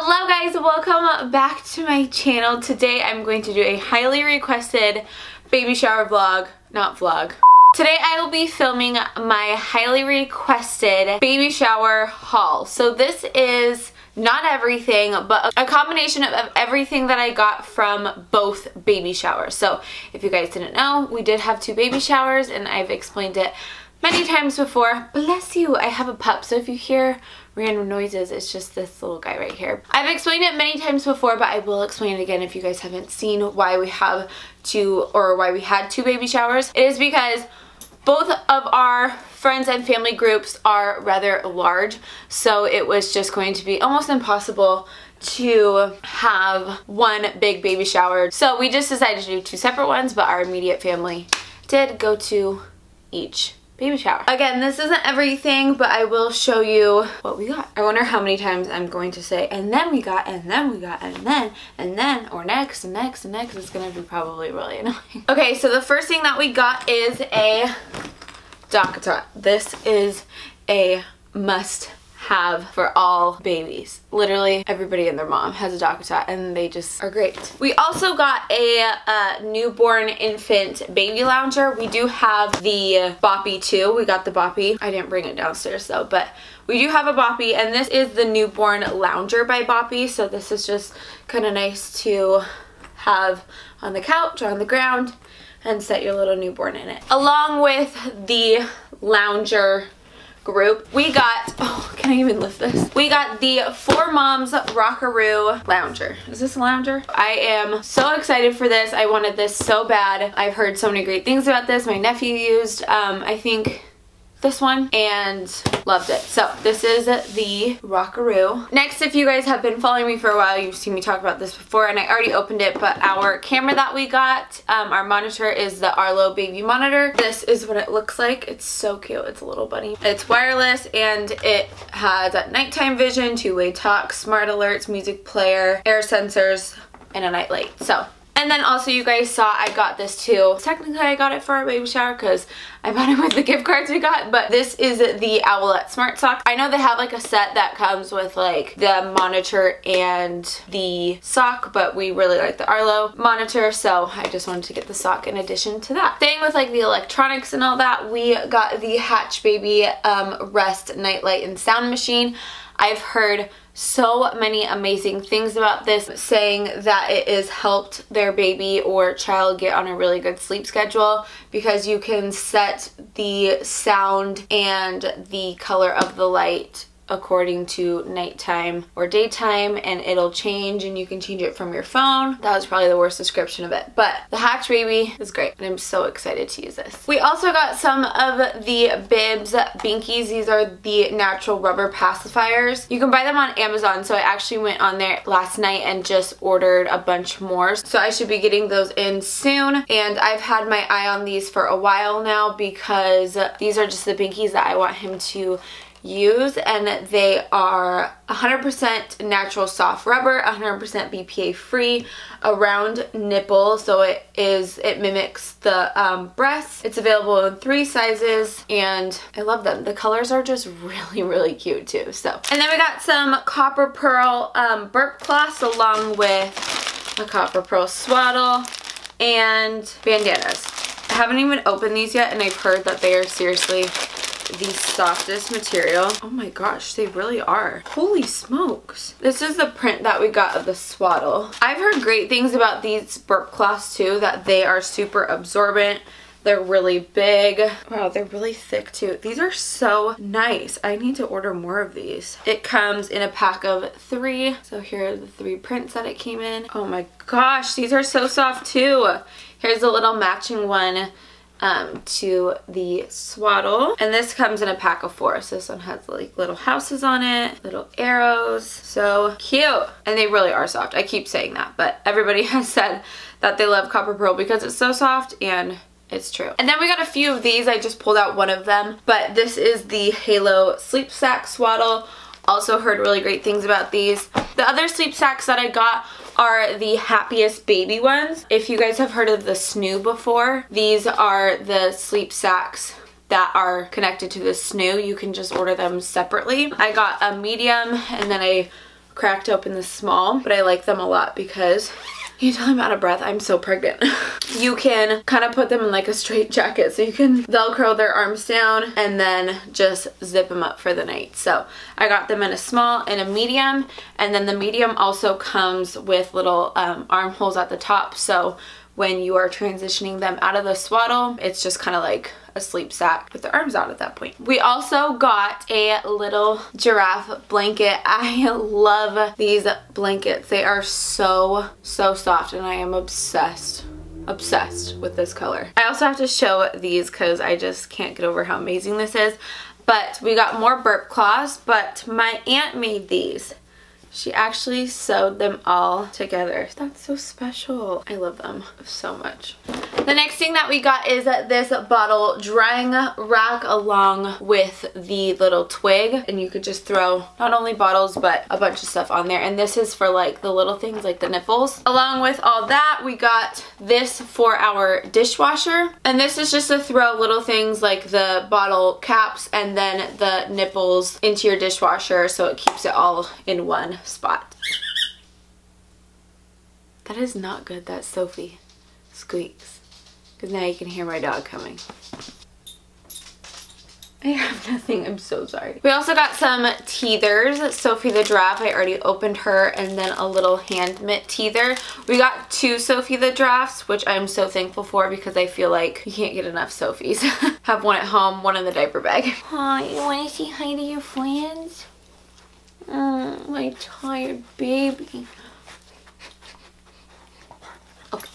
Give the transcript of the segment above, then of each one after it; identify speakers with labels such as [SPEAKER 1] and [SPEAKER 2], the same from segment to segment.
[SPEAKER 1] Hello guys, welcome back to my channel. Today I'm going to do a highly requested baby shower vlog, not vlog. Today I will be filming my highly requested baby shower haul. So this is not everything, but a combination of everything that I got from both baby showers. So if you guys didn't know, we did have two baby showers and I've explained it many times before. Bless you, I have a pup, so if you hear random noises, it's just this little guy right here. I've explained it many times before, but I will explain it again if you guys haven't seen why we have two, or why we had two baby showers. It is because both of our friends and family groups are rather large, so it was just going to be almost impossible to have one big baby shower. So we just decided to do two separate ones, but our immediate family did go to each baby shower. Again, this isn't everything, but I will show you what we got. I wonder how many times I'm going to say, and then we got, and then we got, and then, and then, or next, and next, and next. It's gonna be probably really annoying. Okay, so the first thing that we got is a DockATot. This is a must have for all babies. Literally everybody and their mom has a DockATot and they just are great. We also got a uh, newborn infant baby lounger. We do have the Boppy too. We got the Boppy. I didn't bring it downstairs though, but we do have a Boppy and this is the newborn lounger by Boppy. So this is just kind of nice to have on the couch or on the ground and set your little newborn in it. Along with the lounger group, we got, oh, can I even lift this? We got the Four Moms Rockaroo Lounger. Is this a lounger? I am so excited for this. I wanted this so bad. I've heard so many great things about this. My nephew used, um, I think, this one and loved it. So this is the Rockaroo. Next, if you guys have been following me for a while, you've seen me talk about this before and I already opened it, but our camera that we got, um, our monitor is the Arlo baby monitor. This is what it looks like. It's so cute. It's a little bunny. It's wireless and it has a nighttime vision, two-way talk, smart alerts, music player, air sensors, and a night light. So and then also you guys saw I got this too. Technically I got it for our baby shower because I bought it with the gift cards we got. But this is the Owlet Smart Sock. I know they have like a set that comes with like the monitor and the sock. But we really like the Arlo monitor. So I just wanted to get the sock in addition to that. Staying with like the electronics and all that. We got the Hatch Baby um, Rest Nightlight and Sound Machine. I've heard so many amazing things about this, saying that it has helped their baby or child get on a really good sleep schedule because you can set the sound and the color of the light according to nighttime or daytime and it'll change and you can change it from your phone. That was probably the worst description of it. But the Hatch Baby is great and I'm so excited to use this. We also got some of the Bibs Binkies. These are the natural rubber pacifiers. You can buy them on Amazon so I actually went on there last night and just ordered a bunch more. So I should be getting those in soon and I've had my eye on these for a while now because these are just the Binkies that I want him to use and they are 100% natural soft rubber 100% BPA free around nipple so it is it mimics the um, breast it's available in three sizes and I love them. The colors are just really really cute too so. And then we got some copper pearl um, burp cloths along with a copper pearl swaddle and bandanas. I haven't even opened these yet and I've heard that they are seriously the softest material. Oh my gosh, they really are. Holy smokes. This is the print that we got of the swaddle. I've heard great things about these burp cloths too, that they are super absorbent. They're really big. Wow, they're really thick too. These are so nice. I need to order more of these. It comes in a pack of three. So here are the three prints that it came in. Oh my gosh, these are so soft too. Here's a little matching one um, to the swaddle. And this comes in a pack of four. So this one has like little houses on it, little arrows. So cute. And they really are soft. I keep saying that, but everybody has said that they love Copper Pearl because it's so soft and it's true. And then we got a few of these. I just pulled out one of them, but this is the Halo Sleep Sack Swaddle. Also heard really great things about these. The other sleep sacks that I got are the happiest baby ones. If you guys have heard of the Snoo before, these are the sleep sacks that are connected to the Snoo. You can just order them separately. I got a medium and then I cracked open the small, but I like them a lot because you tell I'm out of breath. I'm so pregnant. you can kind of put them in like a straight jacket so you can velcro their arms down and then just zip them up for the night. So I got them in a small and a medium and then the medium also comes with little um, armholes at the top so when you are transitioning them out of the swaddle, it's just kind of like a sleep sack with the arms out at that point. We also got a little giraffe blanket. I love these blankets. They are so, so soft and I am obsessed obsessed with this color. I also have to show these because I just can't get over how amazing this is. But we got more burp cloths, but my aunt made these. She actually sewed them all together. That's so special. I love them so much. The next thing that we got is this bottle drying rack along with the little twig and you could just throw not only bottles but a bunch of stuff on there and this is for like the little things like the nipples. Along with all that we got this for our dishwasher and this is just to throw little things like the bottle caps and then the nipples into your dishwasher so it keeps it all in one spot. That is not good. That's Sophie squeaks. Because now you can hear my dog coming. I have nothing. I'm so sorry. We also got some teethers. Sophie the Giraffe. I already opened her. And then a little hand mitt teether. We got two Sophie the Giraffes, which I'm so thankful for because I feel like you can't get enough Sophies. have one at home, one in the diaper bag. Aw, you want to say hi to your friends? Oh, my tired baby. Okay,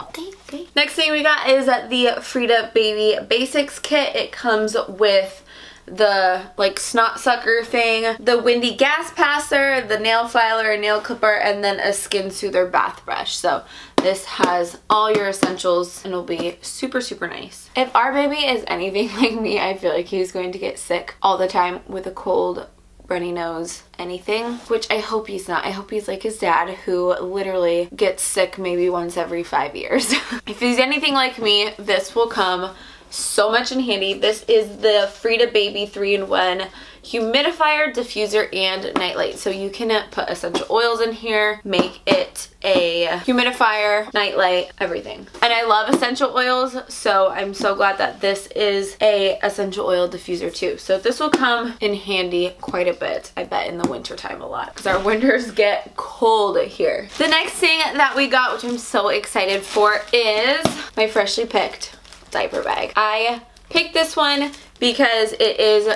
[SPEAKER 1] okay, Next thing we got is the Frida Baby Basics kit. It comes with the like snot sucker thing, the windy gas passer, the nail filer, a nail clipper, and then a skin soother bath brush. So this has all your essentials and will be super, super nice. If our baby is anything like me, I feel like he's going to get sick all the time with a cold, runny nose, anything, which I hope he's not. I hope he's like his dad who literally gets sick maybe once every five years. if he's anything like me, this will come so much in handy. This is the Frida Baby 3-in-1 humidifier, diffuser, and nightlight. So you can put essential oils in here, make it a humidifier, nightlight, everything. And I love essential oils, so I'm so glad that this is a essential oil diffuser too. So this will come in handy quite a bit, I bet in the winter time a lot, because our winters get cold here. The next thing that we got, which I'm so excited for, is my freshly picked diaper bag. I picked this one because it is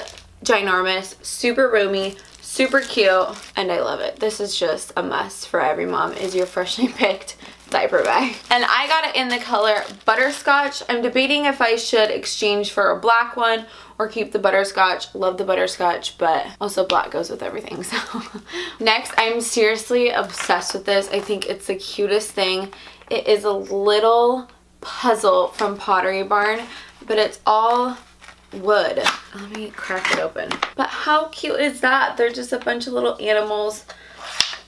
[SPEAKER 1] ginormous, super roomy, super cute, and I love it. This is just a must for every mom is your freshly picked diaper bag. And I got it in the color Butterscotch. I'm debating if I should exchange for a black one or keep the butterscotch. Love the butterscotch, but also black goes with everything. So next, I'm seriously obsessed with this. I think it's the cutest thing. It is a little puzzle from Pottery Barn, but it's all wood. Let me crack it open. But how cute is that? They're just a bunch of little animals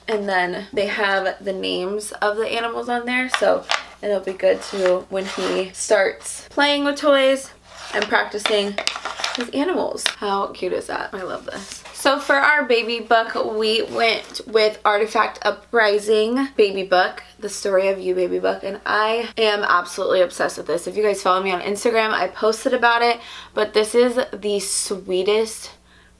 [SPEAKER 1] and then they have the names of the animals on there so it'll be good to when he starts playing with toys and practicing his animals. How cute is that? I love this. So for our baby book, we went with Artifact Uprising baby book, the story of you baby book, and I am absolutely obsessed with this. If you guys follow me on Instagram, I posted about it, but this is the sweetest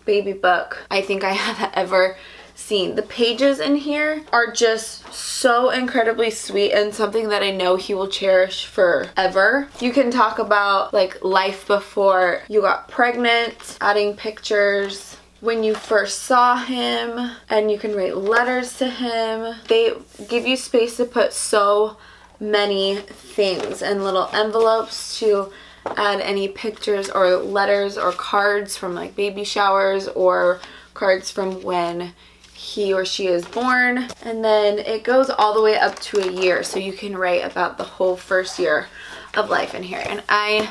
[SPEAKER 1] baby book I think I have ever seen. The pages in here are just so incredibly sweet and something that I know he will cherish forever. You can talk about like life before you got pregnant, adding pictures, when you first saw him and you can write letters to him. They give you space to put so many things and little envelopes to add any pictures or letters or cards from like baby showers or cards from when he or she is born and then it goes all the way up to a year so you can write about the whole first year of life in here and I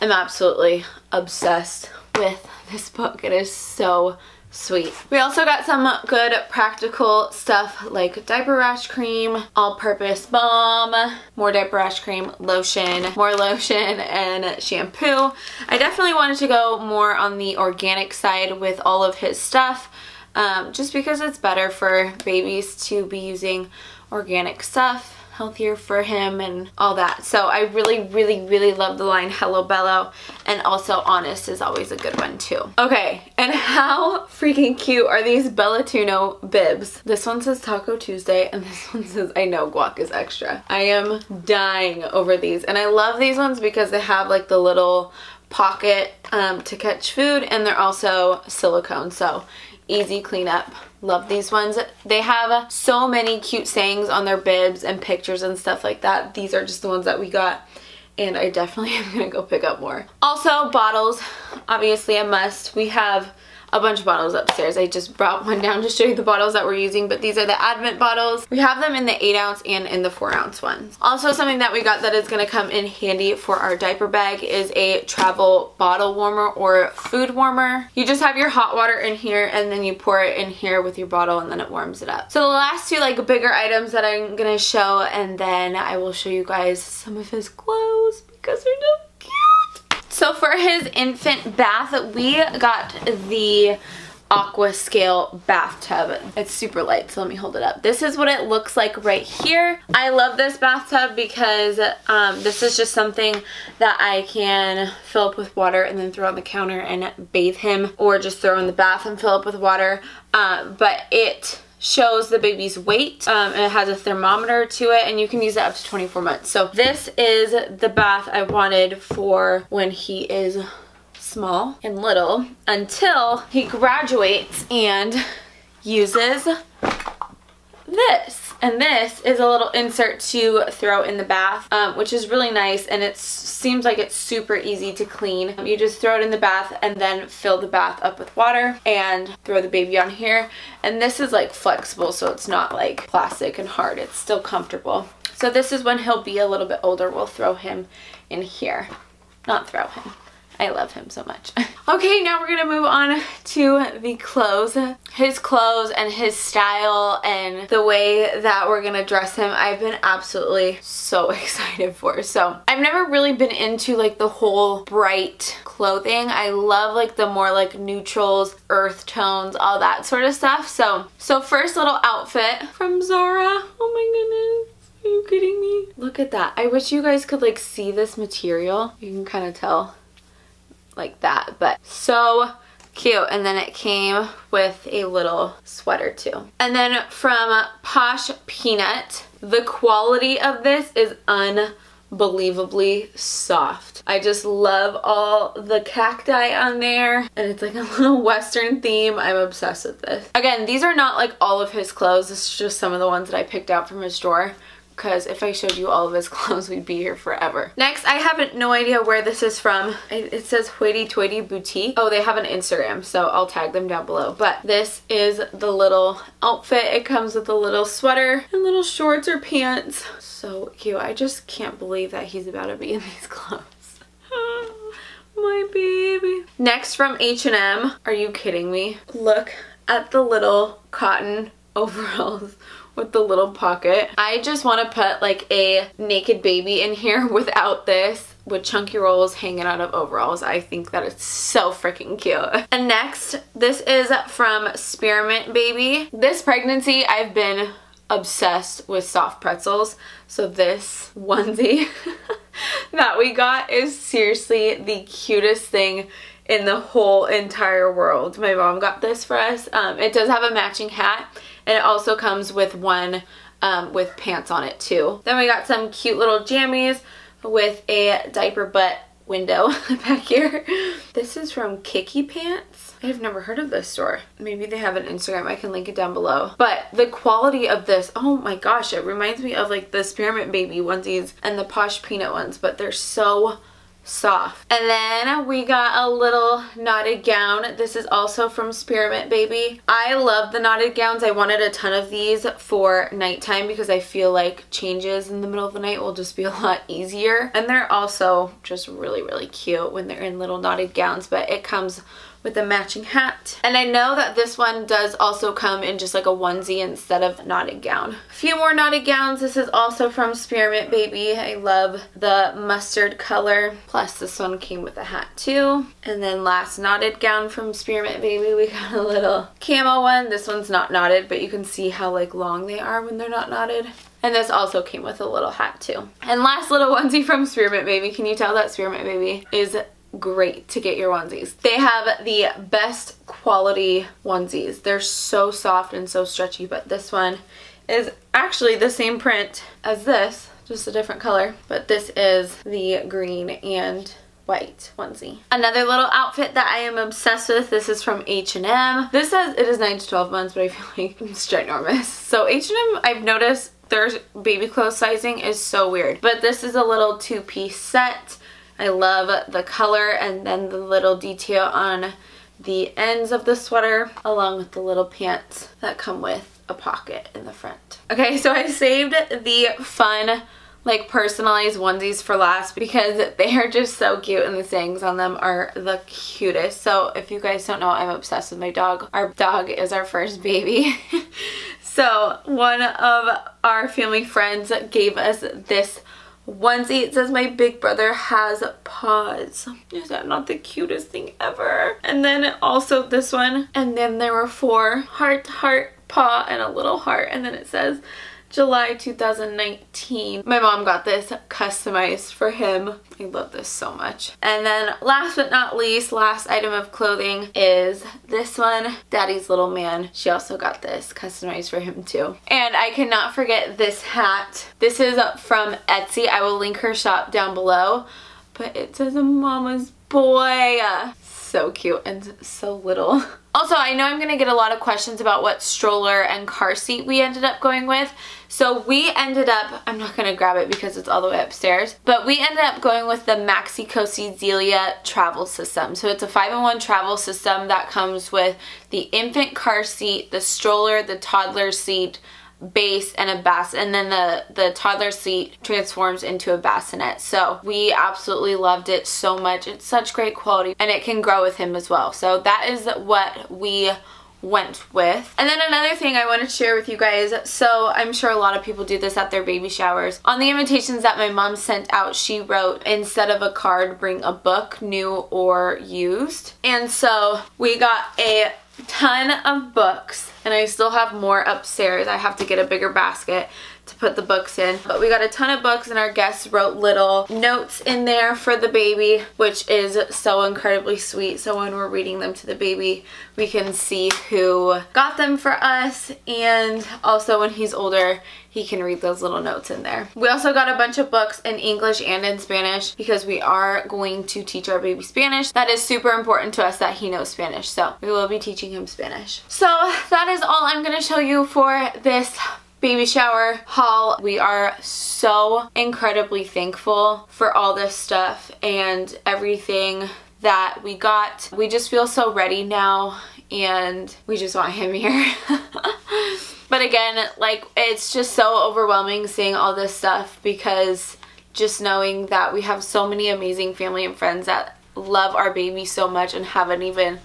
[SPEAKER 1] am absolutely obsessed with this book. It is so sweet. We also got some good practical stuff like diaper rash cream, all-purpose balm, more diaper rash cream, lotion, more lotion, and shampoo. I definitely wanted to go more on the organic side with all of his stuff um, just because it's better for babies to be using organic stuff healthier for him and all that. So I really, really, really love the line Hello Bello and also Honest is always a good one too. Okay, and how freaking cute are these BellaTunno bibs? This one says Taco Tuesday and this one says I know guac is extra. I am dying over these and I love these ones because they have like the little pocket um, to catch food and they're also silicone so easy cleanup. Love these ones. They have so many cute sayings on their bibs and pictures and stuff like that. These are just the ones that we got and I definitely am to go pick up more. Also, bottles, obviously a must. We have a bunch of bottles upstairs. I just brought one down to show you the bottles that we're using, but these are the Avent bottles. We have them in the 8 ounce and in the 4 ounce ones. Also something that we got that is going to come in handy for our diaper bag is a travel bottle warmer or food warmer. You just have your hot water in here and then you pour it in here with your bottle and then it warms it up. So the last two like bigger items that I'm going to show and then I will show you guys some of his clothes because they're just so for his infant bath, we got the aqua scale bathtub. It's super light, so let me hold it up. This is what it looks like right here. I love this bathtub because um, this is just something that I can fill up with water and then throw on the counter and bathe him or just throw in the bath and fill up with water. Uh, but it shows the baby's weight um, and it has a thermometer to it and you can use it up to 24 months. So this is the bath I wanted for when he is small and little until he graduates and uses this. And this is a little insert to throw in the bath, um, which is really nice and it seems like it's super easy to clean. You just throw it in the bath and then fill the bath up with water and throw the baby on here. And this is like flexible so it's not like plastic and hard. It's still comfortable. So this is when he'll be a little bit older. We'll throw him in here. Not throw him. I love him so much. okay, now we're gonna move on to the clothes. His clothes and his style and the way that we're gonna dress him, I've been absolutely so excited for. So I've never really been into like the whole bright clothing. I love like the more like neutrals, earth tones, all that sort of stuff. So, so first little outfit from Zara. Oh my goodness. Are you kidding me? Look at that. I wish you guys could like see this material. You can kind of tell like that, but so cute. And then it came with a little sweater too. And then from Posh Peanut, the quality of this is unbelievably soft. I just love all the cacti on there and it's like a little western theme. I'm obsessed with this. Again, these are not like all of his clothes. This is just some of the ones that I picked out from his drawer because if I showed you all of his clothes, we'd be here forever. Next, I have no idea where this is from. It says Hoity Toity Boutique. Oh, they have an Instagram, so I'll tag them down below. But this is the little outfit. It comes with a little sweater and little shorts or pants. So cute. I just can't believe that he's about to be in these clothes. My baby. Next from H&M. Are you kidding me? Look at the little cotton overalls with the little pocket. I just want to put like a naked baby in here without this with chunky rolls hanging out of overalls. I think that it's so freaking cute. And next, this is from Spearmint Baby. This pregnancy, I've been obsessed with soft pretzels. So this onesie that we got is seriously the cutest thing in the whole entire world. My mom got this for us. Um, it does have a matching hat and it also comes with one um, with pants on it too. Then we got some cute little jammies with a diaper butt window back here. This is from Kickee Pants. I've never heard of this store. Maybe they have an Instagram. I can link it down below. But the quality of this, oh my gosh, it reminds me of like the Spearmint Baby onesies and the Posh Peanut ones, but they're so soft. And then we got a little knotted gown. This is also from Spearmint Baby. I love the knotted gowns. I wanted a ton of these for nighttime because I feel like changes in the middle of the night will just be a lot easier. And they're also just really, really cute when they're in little knotted gowns, but it comes with a matching hat. And I know that this one does also come in just like a onesie instead of knotted gown. A few more knotted gowns. This is also from Spearmint Baby. I love the mustard color. Plus this one came with a hat too. And then last knotted gown from Spearmint Baby. We got a little camo one. This one's not knotted, but you can see how like long they are when they're not knotted. And this also came with a little hat too. And last little onesie from Spearmint Baby. Can you tell that Spearmint Baby is great to get your onesies. They have the best quality onesies. They're so soft and so stretchy, but this one is actually the same print as this, just a different color. But this is the green and white onesie. Another little outfit that I am obsessed with, this is from H&M. This says it is 9 to 12 months, but I feel like it's ginormous. So H&M, I've noticed their baby clothes sizing is so weird. But this is a little two-piece set. I love the color and then the little detail on the ends of the sweater along with the little pants that come with a pocket in the front. Okay, so I saved the fun like personalized onesies for last because they are just so cute and the sayings on them are the cutest. So if you guys don't know, I'm obsessed with my dog. Our dog is our first baby. so one of our family friends gave us this onesie. It says my big brother has paws. Is that not the cutest thing ever? And then also this one. And then there were four heart, heart, paw, and a little heart. And then it says July 2019. My mom got this customized for him. I love this so much. And then last but not least, last item of clothing is this one, Daddy's Little Man. She also got this customized for him too. And I cannot forget this hat. This is from Etsy. I will link her shop down below. But it says a mama's boy. So cute and so little. Also, I know I'm going to get a lot of questions about what stroller and car seat we ended up going with. So we ended up, I'm not to grab it because it's all the way upstairs, but we ended up going with the Maxi Cosi Zelia travel system. So it's a 5-in-1 travel system that comes with the infant car seat, the stroller, the toddler seat, base and a bass and then the the toddler seat transforms into a bassinet. So we absolutely loved it so much. It's such great quality and it can grow with him as well. So that is what we went with. And then another thing I want to share with you guys, so I'm sure a lot of people do this at their baby showers. On the invitations that my mom sent out, she wrote, instead of a card, bring a book, new or used. And so we got a ton of books and I still have more upstairs. I have to get a bigger basket to put the books in. But we got a ton of books and our guests wrote little notes in there for the baby, which is so incredibly sweet. So when we're reading them to the baby, we can see who got them for us. And also when he's older, he can read those little notes in there. We also got a bunch of books in English and in Spanish because we are going to teach our baby Spanish. That is super important to us that he knows Spanish. So we will be teaching him Spanish. So that is all I'm going to show you for this baby shower haul. We are so incredibly thankful for all this stuff and everything that we got. We just feel so ready now and we just want him here. but again, like it's just so overwhelming seeing all this stuff because just knowing that we have so many amazing family and friends that love our baby so much and haven't even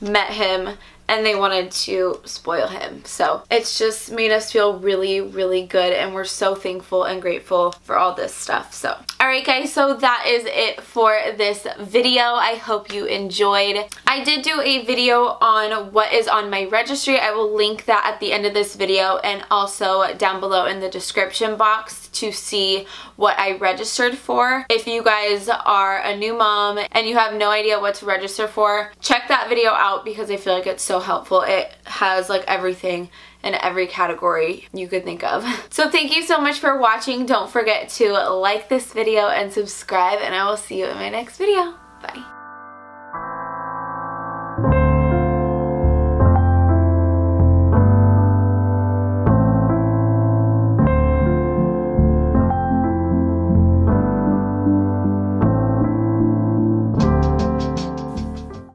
[SPEAKER 1] met him and they wanted to spoil him. So it's just made us feel really, really good and we're so thankful and grateful for all this stuff. So, alright guys, so that is it for this video. I hope you enjoyed. I did do a video on what is on my registry. I will link that at the end of this video and also down below in the description box to see what I registered for. If you guys are a new mom and you have no idea what to register for, check that video out because I feel like it's so helpful. It has like everything in every category you could think of. So thank you so much for watching. Don't forget to like this video and subscribe and I will see you in my next video. Bye.